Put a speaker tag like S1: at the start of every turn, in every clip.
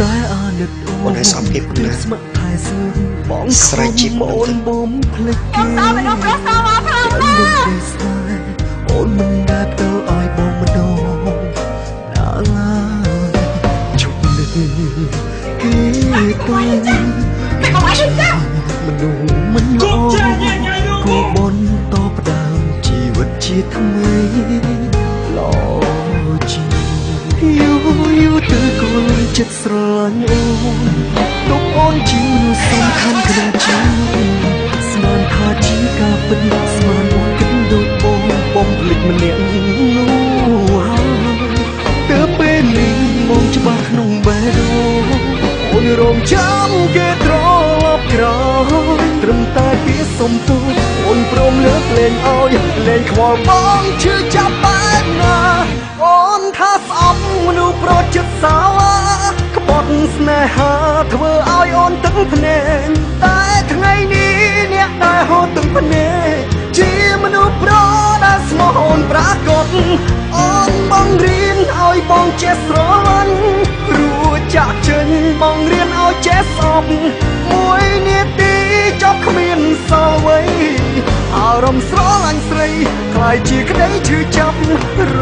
S1: តែអាណិតអូ
S2: អូនឲ្យស្អប់គេប៉ុណ្ណា
S1: ស្ម័គ្រថែសើបង
S2: ស្រេចជីវិត
S1: អូនបំភ្លេចគេ
S3: ខ្ញុំសើមិនអត់ប្រសើរមកផង
S1: តែនឹងគេស្នេហ៍អូនមិនដែលផ្ទៅឲ្យបងម្ដងណាឡើយជប់លើគេទៅ
S3: តែកុំឲ្យចឹង
S1: មនុស្សមិនល្អគូបនតបដើមជីវិតជាថ្មីល្អជា យូរយូរទៅក៏លួចចិត្តស្រឡាញ់អូនទុកអូនជាមនុស្សសំខាន់ក្នុងជីវិតស្មានថាជាការពិតស្មានអូនគិតដូចបងបំភ្លេចម្នាក់នោះហើយទើបពេលនេះមកច្បាស់ក្នុងបេះដូងអូនរងចាំគេត្រឡប់ក្រោយត្រឹមតែពីសុំទោសអូនព្រមលើកលែងឲ្យលែងខ្វល់បងឈឺចាប់បែបណាអូនថាស្អប់ មនុស្សប្រចិត្តសាឡាក្បត់ស្នេហាធ្វើឲ្យអូនទឹកភ្នែកតែថ្ងៃនេះអ្នកដែលហូរទឹកភ្នែកជាមនុស្សប្រដែលស្មោះអូនប្រាកដអូនបងរៀនឲ្យបងចេះស្រឡាញ់រួចចាក់ចេញបងរៀនឲ្យចេះស្អប់មួយនាទីចប់គ្មានសល់អ្វីអារម្មណ៍ស្រឡាញ់ស្រីខ្លាយជាក្តីឈឺចាប់រ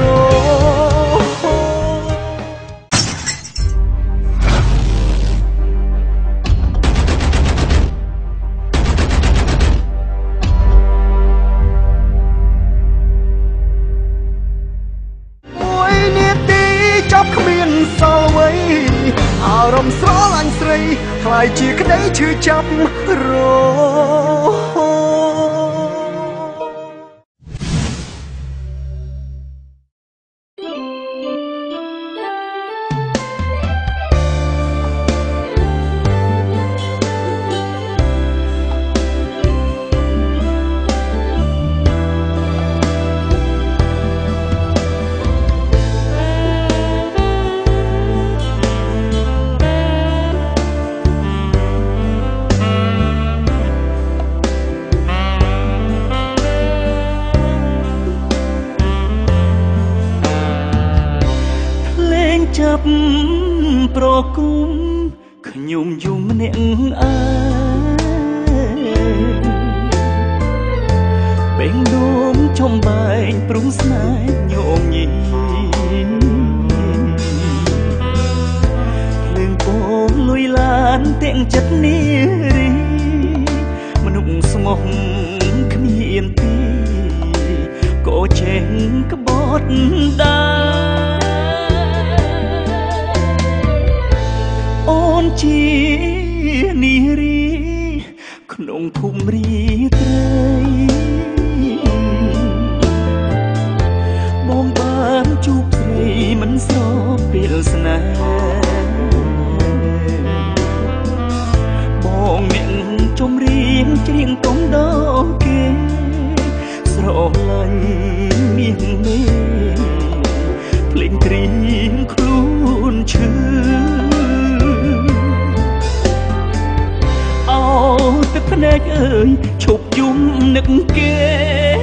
S1: ខ្លាយជាក្តីឈឺចាប់រហូ ចាប់ប្រគុំខ្ញុំយំម្នាក់អើយបេងដូមចំបែងព្រុងស្នេហ៍ញោមញីភ្លើងពងលុយឡានទាំងចិត្តនារីមនុស្សស្មោះគ្មានទីក៏ចេញក្បត់ដែ ជានារីក្នុងភូមិរីត្រីបងបានជួបស្រីមិនស្របពេលស្នេហ៍ យឈប់យំនឹកគេ